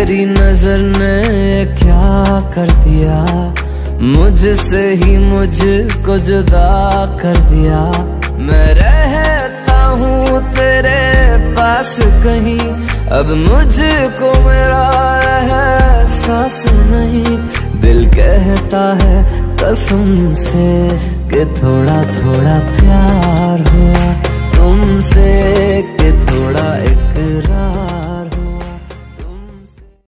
तेरी नज़र ने क्या कर दिया? मुझसे ही मुझको जुदा कर दिया। मैं रहता हूँ तेरे पास कहीं। अब मुझको मेरा एहसास नहीं। दिल कहता है कसम से कि थोड़ा थोड़ा प्यार हुआ तुमसे।